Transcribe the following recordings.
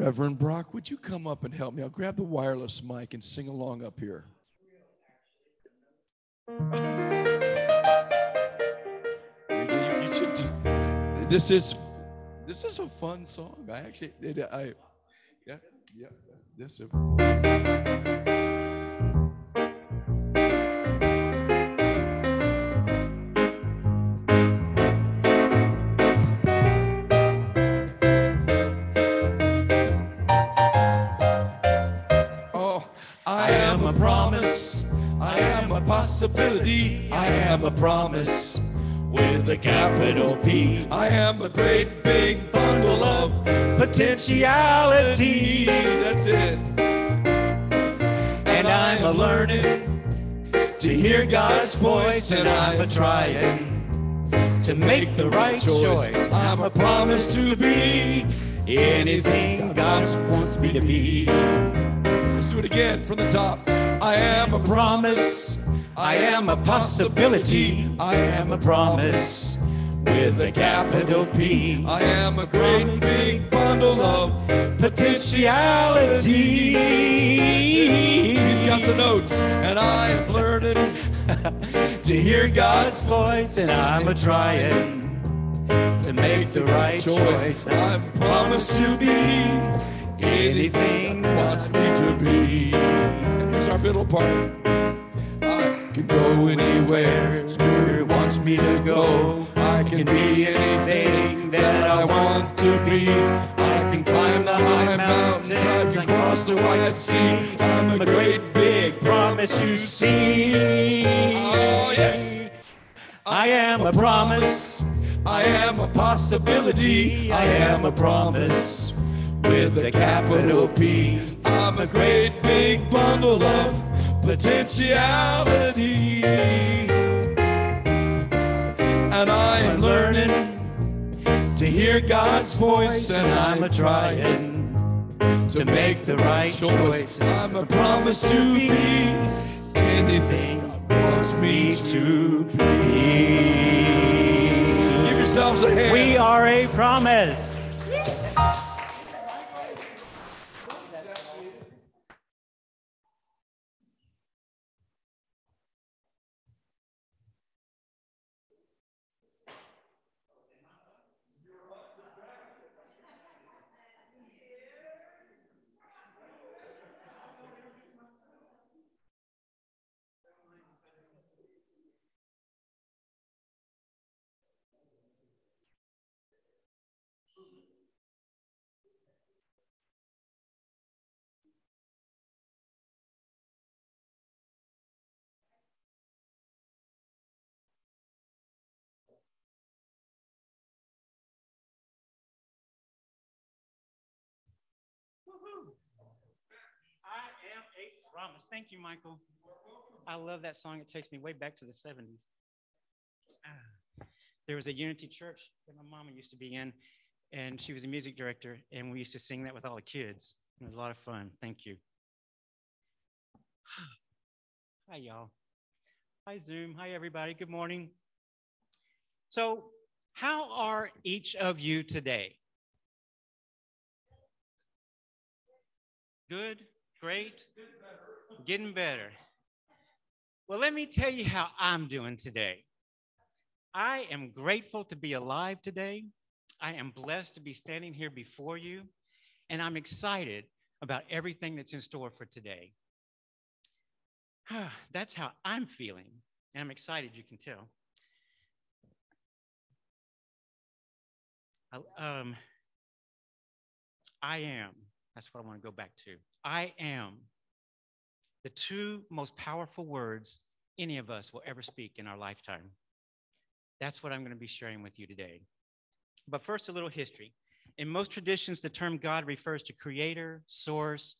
Reverend Brock, would you come up and help me? I'll grab the wireless mic and sing along up here. this is this is a fun song. I actually, it, I, yeah, yeah, this. Is, possibility. I am a promise with a capital P. I am a great big bundle of potentiality. That's it. And I'm a learning to hear God's voice, and I'm a trying to make the right choice. I'm a promise to be anything God wants me to be. Let's do it again from the top. I am a promise I am a possibility. I am a promise with a capital P. I am a great big bundle of potentiality. He's got the notes, and I am learning to hear God's voice, and I'm a trying to make the right choice. I'm promised to be anything wants me to be. And here's our middle part can go anywhere Spirit wants me to go. I can be anything that I want to be. I can climb the high mountains, I can cross the wide sea. I'm a great big promise you see. Oh, yes. I am a promise. I am a possibility. I am a promise with a capital P. I'm a great big bundle of potentiality. And I am learning to hear God's voice, and I'm a trying to make the right choice. I'm a promise to be anything God wants me to be. Give yourselves a hand. We are a promise. Promise. Thank you, Michael. I love that song. It takes me way back to the 70s. Ah. There was a Unity church that my mama used to be in, and she was a music director, and we used to sing that with all the kids. It was a lot of fun. Thank you. Hi, y'all. Hi, Zoom. Hi, everybody. Good morning. So, how are each of you today? Good? Great? Getting better. Well, let me tell you how I'm doing today. I am grateful to be alive today. I am blessed to be standing here before you, and I'm excited about everything that's in store for today. that's how I'm feeling, and I'm excited, you can tell. I, um, I am that's what I want to go back to. I am the two most powerful words any of us will ever speak in our lifetime. That's what I'm going to be sharing with you today. But first, a little history. In most traditions, the term God refers to creator, source,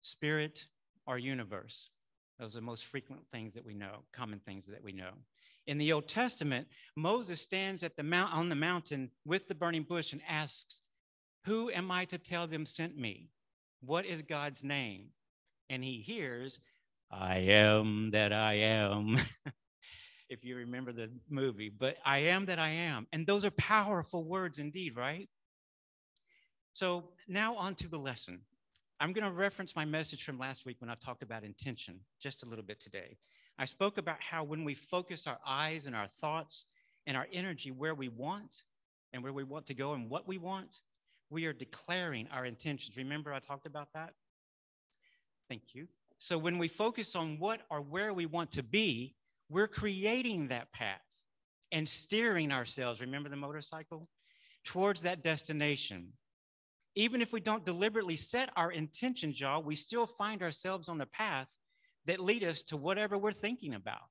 spirit, or universe. Those are the most frequent things that we know, common things that we know. In the Old Testament, Moses stands at the mount, on the mountain with the burning bush and asks who am I to tell them sent me? What is God's name? And he hears, I am that I am. if you remember the movie, but I am that I am. And those are powerful words indeed, right? So now on to the lesson. I'm going to reference my message from last week when I talked about intention just a little bit today. I spoke about how when we focus our eyes and our thoughts and our energy where we want and where we want to go and what we want, we are declaring our intentions. Remember, I talked about that? Thank you. So when we focus on what or where we want to be, we're creating that path and steering ourselves. Remember the motorcycle? Towards that destination. Even if we don't deliberately set our intentions, y'all, we still find ourselves on the path that lead us to whatever we're thinking about,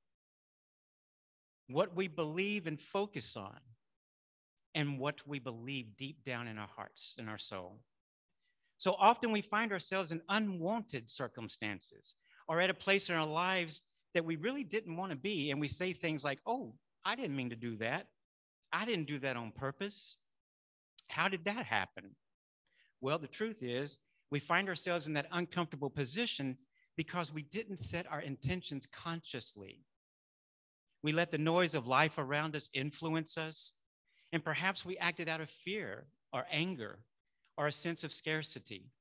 what we believe and focus on, and what we believe deep down in our hearts and our soul. So often we find ourselves in unwanted circumstances or at a place in our lives that we really didn't want to be. And we say things like, oh, I didn't mean to do that. I didn't do that on purpose. How did that happen? Well, the truth is, we find ourselves in that uncomfortable position because we didn't set our intentions consciously. We let the noise of life around us influence us, and perhaps we acted out of fear or anger or a sense of scarcity.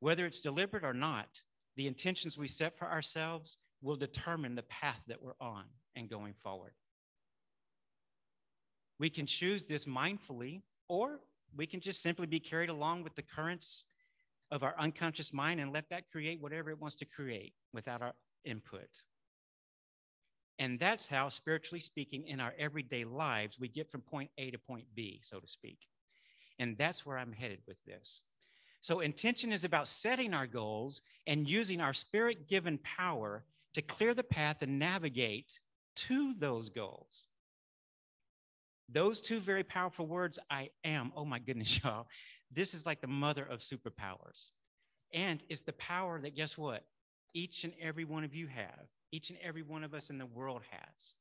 Whether it's deliberate or not, the intentions we set for ourselves will determine the path that we're on and going forward. We can choose this mindfully, or we can just simply be carried along with the currents of our unconscious mind and let that create whatever it wants to create without our input. And that's how, spiritually speaking, in our everyday lives, we get from point A to point B, so to speak. And that's where I'm headed with this. So, intention is about setting our goals and using our spirit given power to clear the path and navigate to those goals. Those two very powerful words, I am, oh my goodness, y'all, this is like the mother of superpowers. And it's the power that, guess what? Each and every one of you have, each and every one of us in the world has.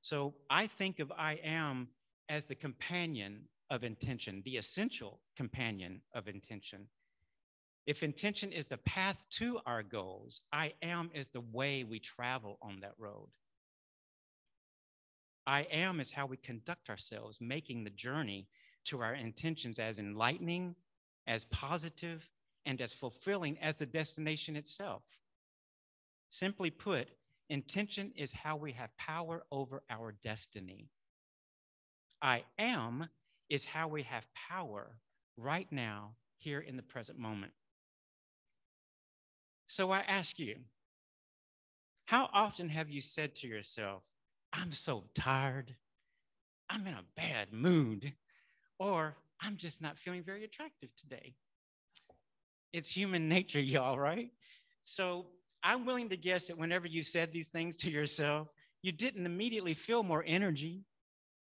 So I think of I am as the companion of intention, the essential companion of intention. If intention is the path to our goals, I am is the way we travel on that road. I am is how we conduct ourselves, making the journey to our intentions as enlightening, as positive, and as fulfilling as the destination itself. Simply put, intention is how we have power over our destiny. I am is how we have power right now, here in the present moment. So I ask you, how often have you said to yourself, I'm so tired, I'm in a bad mood, or I'm just not feeling very attractive today. It's human nature, y'all, right? So I'm willing to guess that whenever you said these things to yourself, you didn't immediately feel more energy.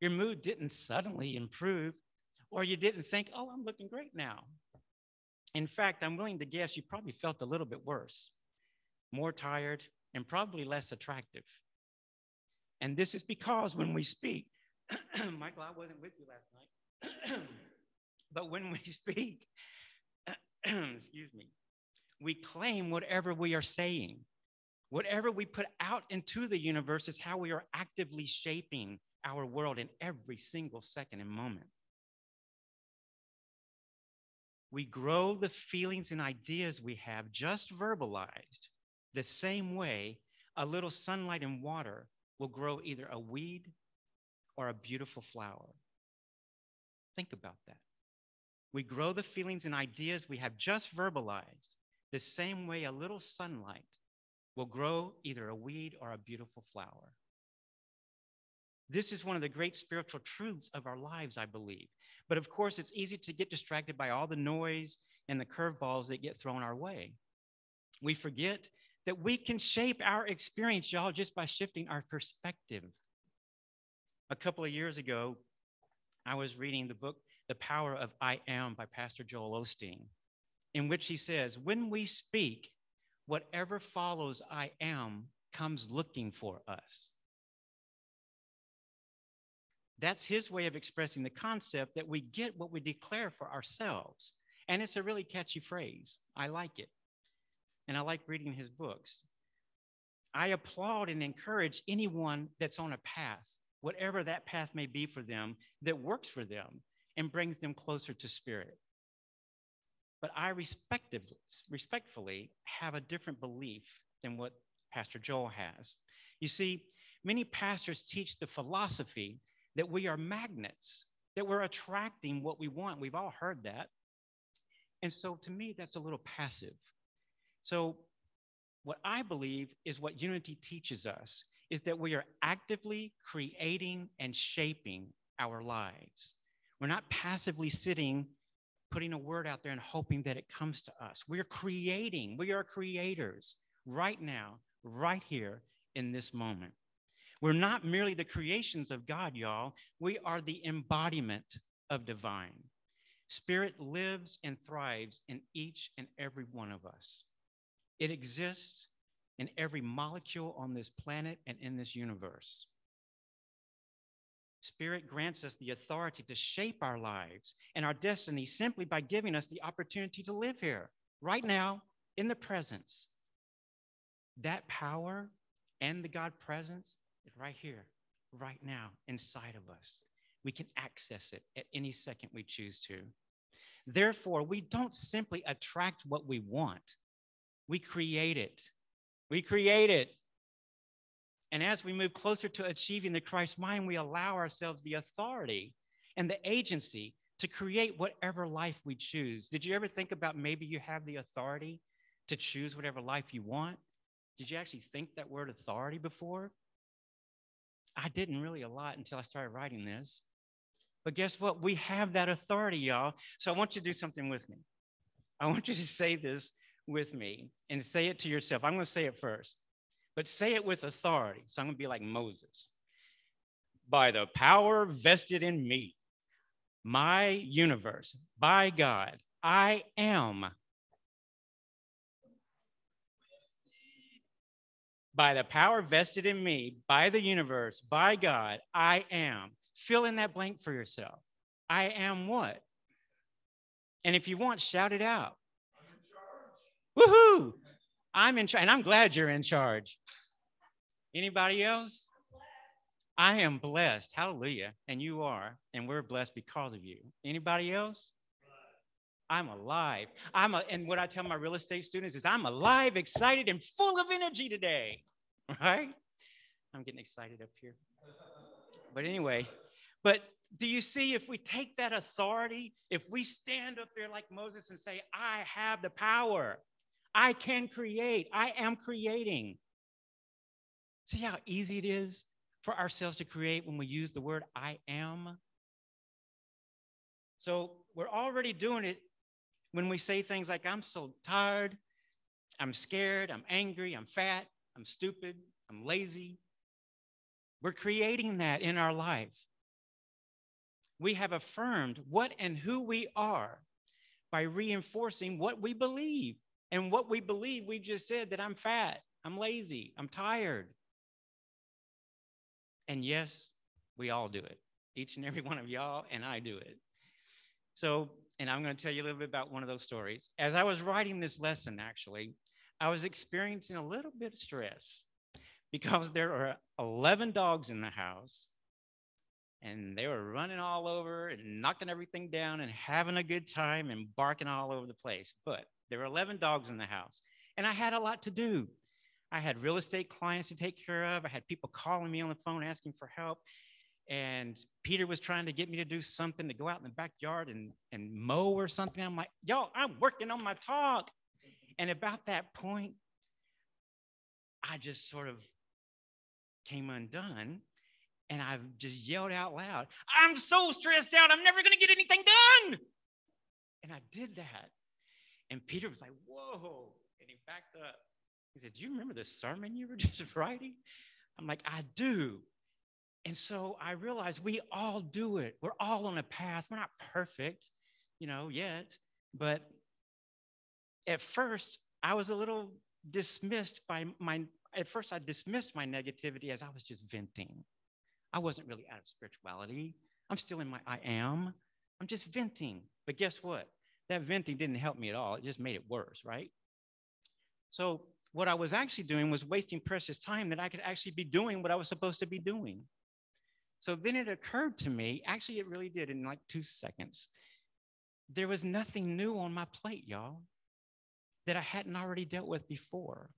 Your mood didn't suddenly improve, or you didn't think, oh, I'm looking great now. In fact, I'm willing to guess you probably felt a little bit worse, more tired, and probably less attractive. And this is because when we speak, Michael, I wasn't with you last night. but when we speak, excuse me, we claim whatever we are saying. Whatever we put out into the universe is how we are actively shaping our world in every single second and moment. We grow the feelings and ideas we have just verbalized the same way a little sunlight and water will grow either a weed or a beautiful flower. Think about that. We grow the feelings and ideas we have just verbalized the same way a little sunlight will grow either a weed or a beautiful flower. This is one of the great spiritual truths of our lives, I believe. But of course, it's easy to get distracted by all the noise and the curveballs that get thrown our way. We forget that we can shape our experience, y'all, just by shifting our perspective. A couple of years ago, I was reading the book, The Power of I Am by Pastor Joel Osteen, in which he says, When we speak, whatever follows I am comes looking for us. That's his way of expressing the concept that we get what we declare for ourselves. And it's a really catchy phrase. I like it. And I like reading his books. I applaud and encourage anyone that's on a path whatever that path may be for them that works for them. and brings them closer to spirit. But I respectfully have a different belief than what Pastor Joel has. You see, many pastors teach the philosophy that we are magnets, that we're attracting what we want. We've all heard that. And so to me, that's a little passive. So, what I believe is what unity teaches us is that we are actively creating and shaping our lives. We're not passively sitting, putting a word out there and hoping that it comes to us. We're creating, we are creators right now, right here in this moment. We're not merely the creations of God, y'all. We are the embodiment of divine. Spirit lives and thrives in each and every one of us. It exists in every molecule on this planet and in this universe. Spirit grants us the authority to shape our lives and our destiny simply by giving us the opportunity to live here, right now, in the presence. That power and the God presence right here, right now, inside of us. We can access it at any second we choose to. Therefore, we don't simply attract what we want, we create it. We create it. And as we move closer to achieving the Christ mind, we allow ourselves the authority and the agency to create whatever life we choose. Did you ever think about maybe you have the authority to choose whatever life you want? Did you actually think that word authority before? I didn't really a lot until I started writing this. But guess what? We have that authority, y'all. So I want you to do something with me. I want you to say this with me and say it to yourself. I'm going to say it first, but say it with authority. So I'm going to be like Moses. By the power vested in me, my universe, by God, I am. By the power vested in me, by the universe, by God, I am. Fill in that blank for yourself. I am what? And if you want, shout it out. I'm in charge. Woohoo! I'm in charge, and I'm glad you're in charge. Anybody else? I am blessed. Hallelujah. And you are, and we're blessed because of you. Anybody else? I'm alive. I'm a, and what I tell my real estate students is I'm alive, excited, and full of energy today. Right? I'm getting excited up here. But anyway, but do you see if we take that authority, if we stand up there like Moses and say, I have the power, I can create. I am creating. See how easy it is for ourselves to create when we use the word I am? So we're already doing it when we say things like, I'm so tired, I'm scared, I'm angry, I'm fat, I'm stupid, I'm lazy. We're creating that in our life. We have affirmed what and who we are by reinforcing what we believe. And what we believe, we just said that I'm fat, I'm lazy, I'm tired. And yes, we all do it. Each and every one of y'all, and I do it. So, and I'm going to tell you a little bit about one of those stories. As I was writing this lesson, actually, I was experiencing a little bit of stress because there are 11 dogs in the house and they were running all over and knocking everything down and having a good time and barking all over the place. But there were 11 dogs in the house, and I had a lot to do. I had real estate clients to take care of. I had people calling me on the phone asking for help. And Peter was trying to get me to do something to go out in the backyard and, and mow or something. I'm like, yo, I'm working on my talk. And about that point, I just sort of came undone and I just yelled out loud, I'm so stressed out, I'm never gonna get anything done. And I did that. And Peter was like, Whoa. And he backed up. He said, Do you remember the sermon you were just writing? I'm like, I do. And so I realized we all do it. We're all on a path. We're not perfect, you know, yet. But at first, I was a little dismissed by my, at first, I dismissed my negativity as I was just venting. I wasn't really out of spirituality. I'm still in my I am. I'm just venting. But guess what? that venting didn't help me at all. It just made it worse, right? So, what I was actually doing was wasting precious time that I could actually be doing what I was supposed to be doing. So then it occurred to me, actually, it really did in like two seconds. There was nothing new on my plate, y'all, that I hadn't already dealt with before.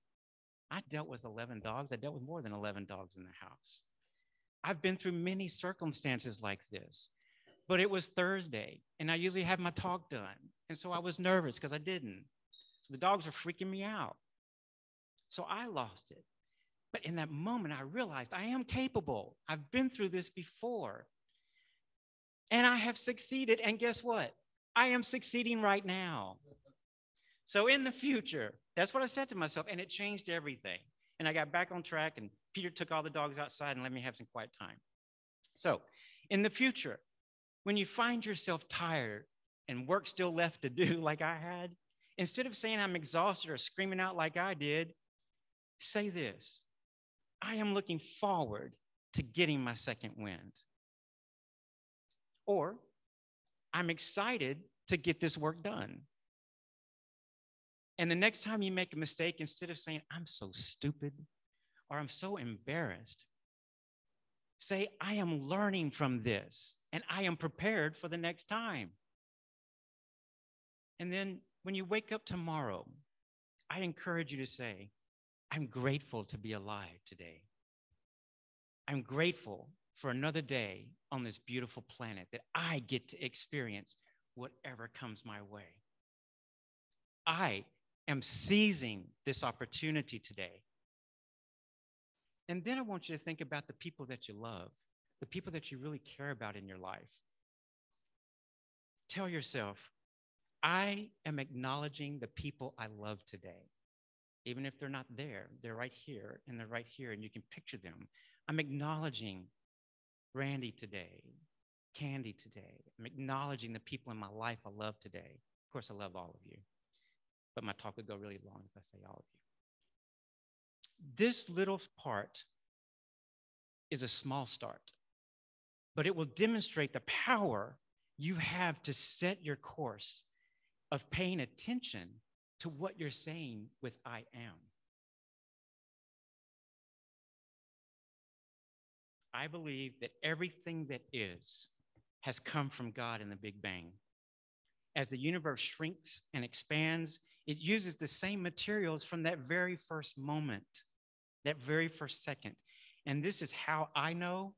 I dealt with 11 dogs. I dealt with more than 11 dogs in the house. I've been through many circumstances like this, but it was Thursday, and I usually have my talk done. And so I was nervous because I didn't. So the dogs were freaking me out. So I lost it. But in that moment, I realized I am capable. I've been through this before. And I have succeeded. And guess what? I am succeeding right now. So in the future, that's what I said to myself. And it changed everything. And I got back on track, and Peter took all the dogs outside and let me have some quiet time. So in the future, when you find yourself tired and work still left to do, like I had, instead of saying I'm exhausted or screaming out like I did, say this I am looking forward to getting my second wind. Or I'm excited to get this work done. And the next time you make a mistake, instead of saying, I'm so stupid or I'm so embarrassed, say, I am learning from this and I am prepared for the next time. And then when you wake up tomorrow, I encourage you to say, I'm grateful to be alive today. I'm grateful for another day on this beautiful planet that I get to experience whatever comes my way. I am seizing this opportunity today. And then I want you to think about the people that you love, the people that you really care about in your life. Tell yourself, I am acknowledging the people I love today. Even if they're not there, they're right here and they're right here, and you can picture them. I'm acknowledging Randy today, Candy today. I'm acknowledging the people in my life I love today. Of course, I love all of you, but my talk would go really long if I say all of you. This little part is a small start, but it will demonstrate the power you have to set your course of paying attention to what you're saying with I am. I believe that everything that is has come from God in the Big Bang. As the universe shrinks and expands, it uses the same materials from that very first moment, that very first second. And this is how I know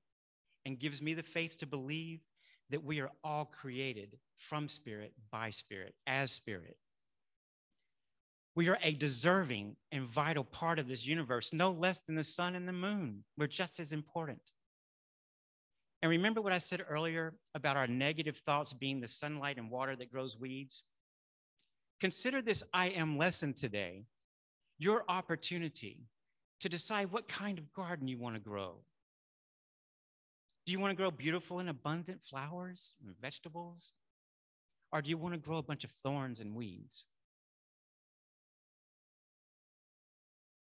and gives me the faith to believe that we are all created from spirit, by spirit, as spirit. We are a deserving and vital part of this universe, no less than the sun and the moon. We're just as important. And remember what I said earlier about our negative thoughts being the sunlight and water that grows weeds? Consider this I am lesson today your opportunity to decide what kind of garden you want to grow. Do you want to grow beautiful and abundant flowers and vegetables? Or do you want to grow a bunch of thorns and weeds?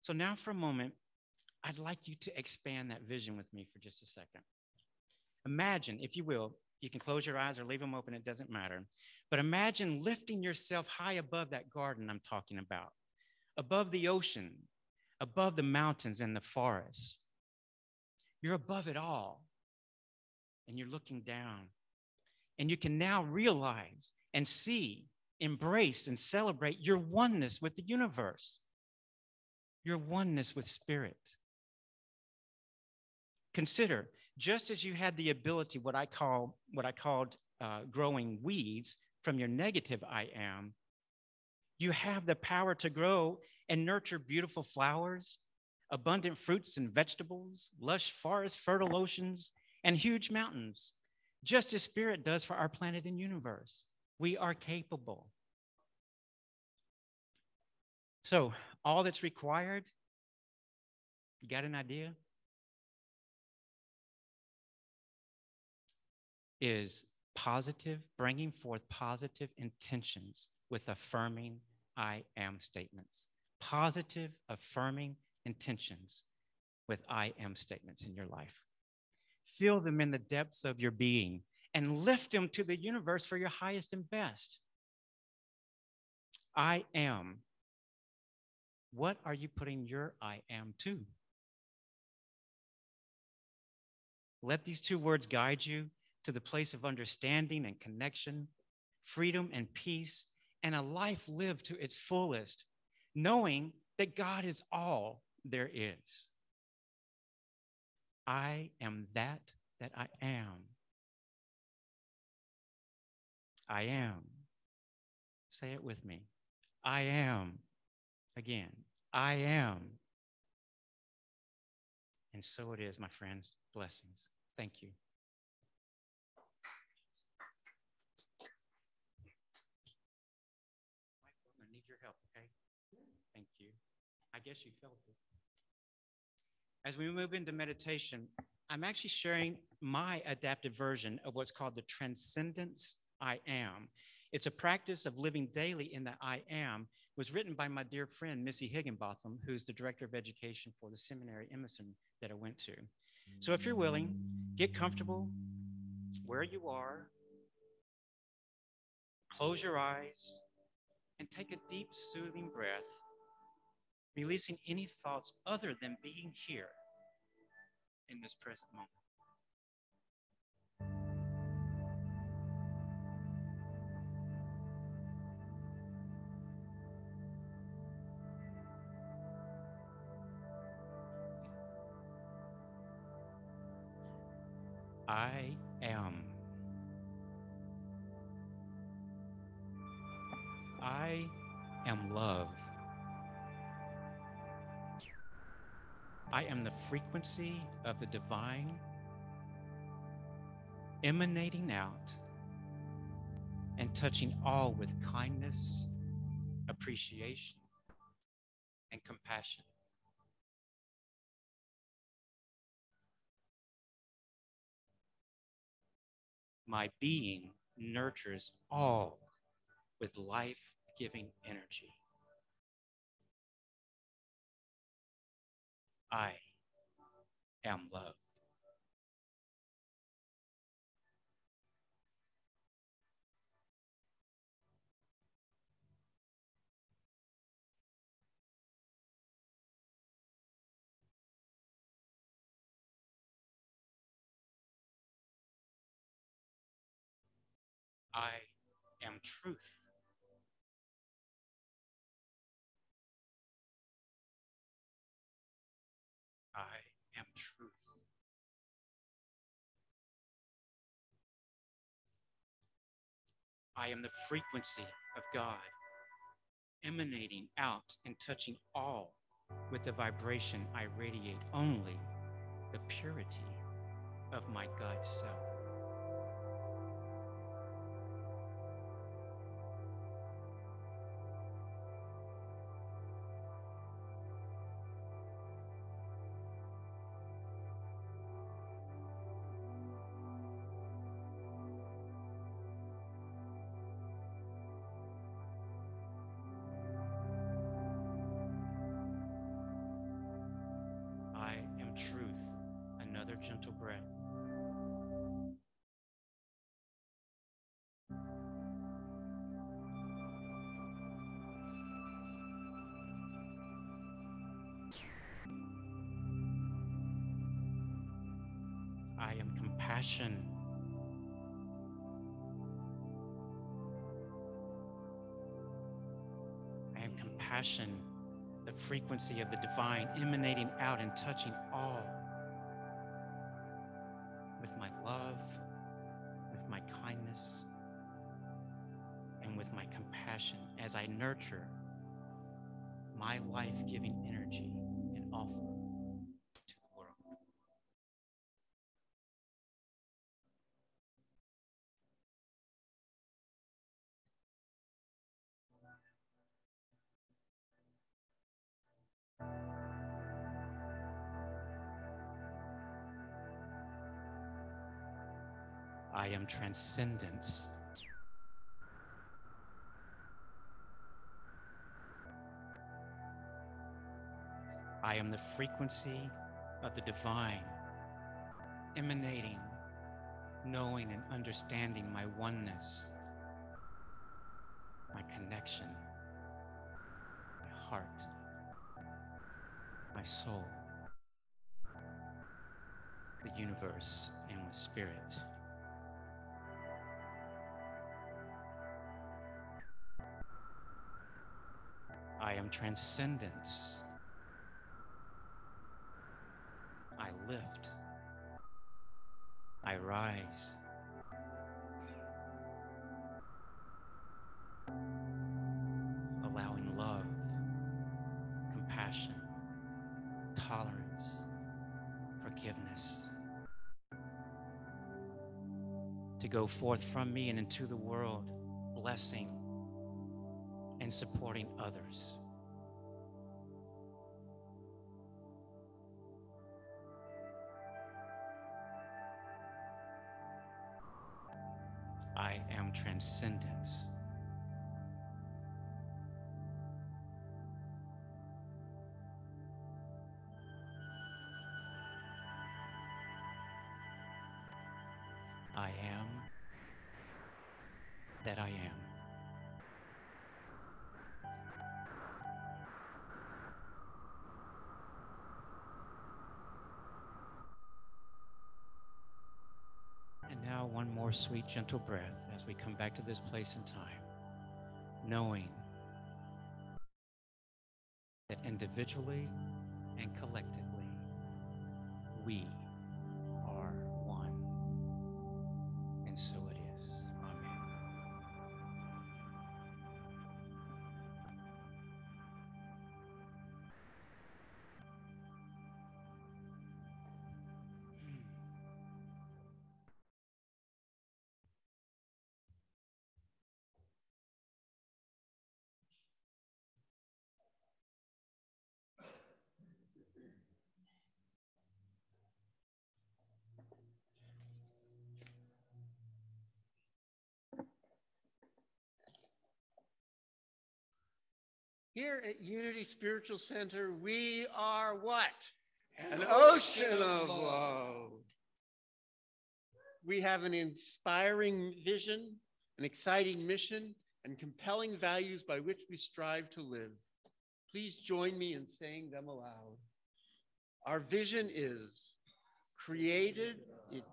So, now for a moment, I'd like you to expand that vision with me for just a second. Imagine, if you will, you can close your eyes or leave them open, it doesn't matter. But imagine lifting yourself high above that garden I'm talking about, above the ocean, above the mountains and the forests. You're above it all. And you're looking down. And you can now realize and see, embrace, and celebrate your oneness with the universe, your oneness with spirit. Consider just as you had the ability, what I call what I called uh, growing weeds from your negative I am, you have the power to grow and nurture beautiful flowers, abundant fruits and vegetables, lush forests, fertile oceans, and huge mountains, just as Spirit does for our planet and universe. We are capable. So, all that's required, you got an idea? is positive, bringing forth positive intentions with affirming I am statements. Positive, affirming intentions with I am statements in your life. Feel them in the depths of your being and lift them to the universe for your highest and best. I am. What are you putting your I am to? Let these two words guide you to the place of understanding and connection, freedom and peace, and a life lived to its fullest, knowing that God is all there is. I am that that I am. I am. Say it with me. I am. Again, I am. And so it is, my friends. Blessings. Thank you. I need your help, okay? Thank you. I guess you felt it. As we move into meditation, I'm actually sharing my adapted version of what's called the transcendence I am. It's a practice of living daily in the I am. Was written by my dear friend, Missy Higginbotham, who's the director of education for the seminary Emerson that I went to. So if you're willing, get comfortable where you are, close your eyes, and take a deep, soothing breath, releasing any thoughts other than being here in this present moment. Frequency of the divine emanating out and touching all with kindness, appreciation, and compassion. My being nurtures all with life giving energy. I am love. I am truth. I am the frequency of God, emanating out and touching all with the vibration I radiate only the purity of my God self. Compassion. I am compassion the frequency of the divine emanating out and touching all with my love, with my kindness, and with my compassion as I nurture my life giving energy and offer to I am transcendence. I am the frequency of the divine, emanating, knowing, and understanding my oneness, my connection, my heart, my soul. the universe and with spirit. Am transcendence. I lift. I rise. Allowing love, compassion, tolerance, forgiveness to go forth from me and into the world, blessing and supporting others. Transcendence. One more sweet, gentle breath as we come back to this place and time, knowing that individually and collectively, we Here at Unity Spiritual Center, we are what? An ocean of love. We have an inspiring vision, an exciting mission, and compelling values by which we strive to live. Please join me in saying them aloud. Our vision is created, it,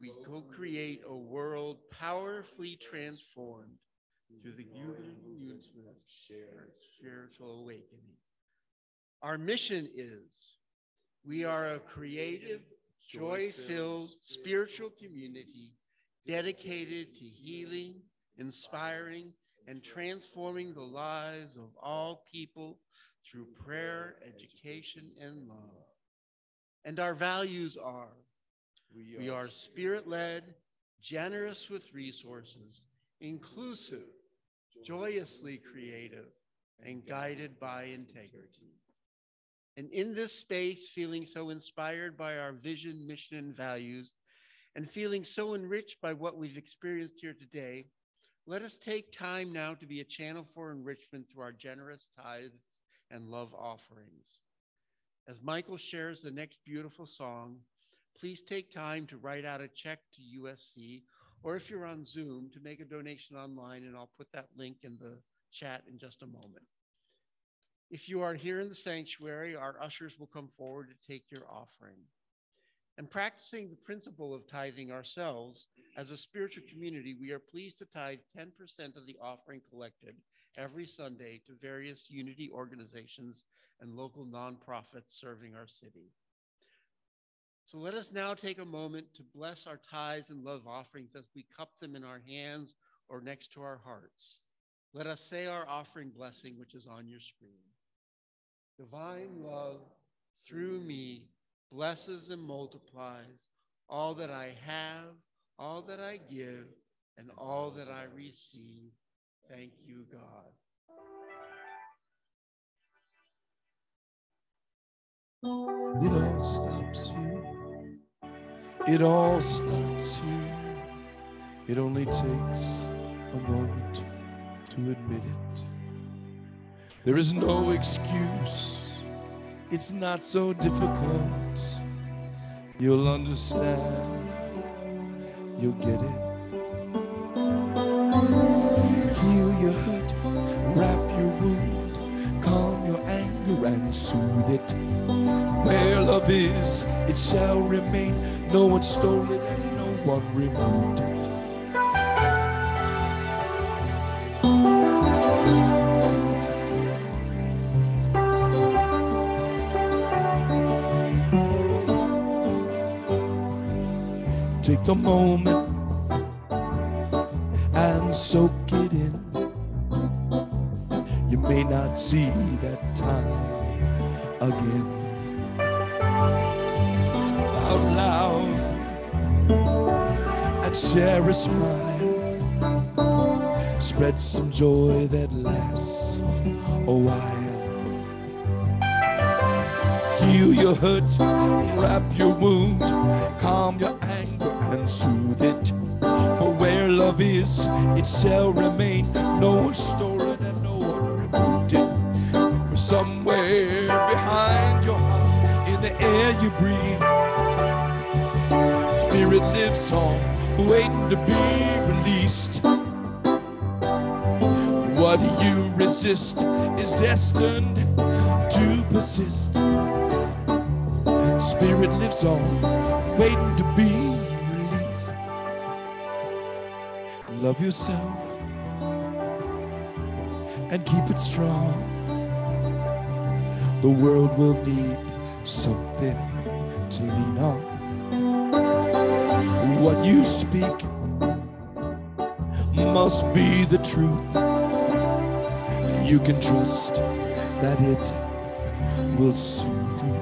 we co create a world powerfully transformed through the use of spiritual awakening. Our mission is we are a creative, joy filled spiritual community dedicated to healing, inspiring, and transforming the lives of all people through prayer, education, and love. And our values are we are spirit led, generous with resources, inclusive, joyously creative, and guided by integrity. And in this space, feeling so inspired by our vision, mission, and values, and feeling so enriched by what we've experienced here today, let us take time now to be a channel for enrichment through our generous tithes and love offerings. As Michael shares the next beautiful song, please take time to write out a check to USC, or if you're on Zoom, to make a donation online, and I'll put that link in the chat in just a moment. If you are here in the sanctuary, our ushers will come forward to take your offering. And practicing the principle of tithing ourselves, as a spiritual community, we are pleased to tithe 10% of the offering collected every Sunday to various unity organizations and local nonprofits serving our city. So let us now take a moment to bless our tithes and love offerings as we cup them in our hands or next to our hearts. Let us say our offering blessing, which is on your screen. Divine love through me blesses and multiplies all that I have, all that I give, and all that I receive. Thank you, God. It all stops here. It all starts here. It only takes a moment to admit it. There is no excuse. It's not so difficult. You'll understand. You'll get it. Heal your soothe it. Where love is, it shall remain. No one stole it and no one removed it. Take the moment and soak it in. You may not see that time again. Out loud and share a smile. Spread some joy that lasts a while. Heal your hurt, wrap your wound, calm your anger and soothe it. For where love is, it shall remain. No one stole it and no one removed it. For somewhere air you breathe, spirit lives on, waiting to be released. What you resist is destined to persist. Spirit lives on, waiting to be released. Love yourself and keep it strong. The world will need something to lean on. What you speak must be the truth. You can trust that it will soothe you.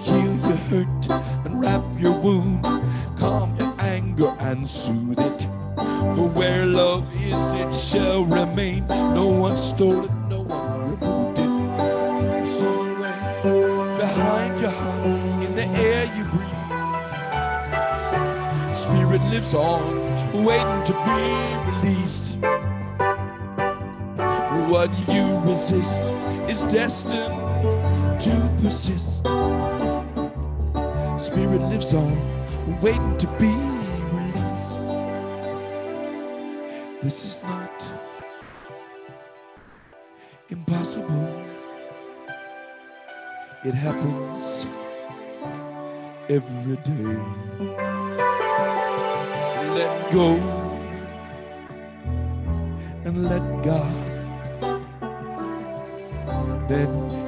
Heal your hurt and wrap your wound. Calm your anger and soothe it. For where love is, it shall remain. No one stole it, Spirit lives on, waiting to be released. What you resist is destined to persist. Spirit lives on, waiting to be released. This is not impossible. It happens every day. Let go and let God. Then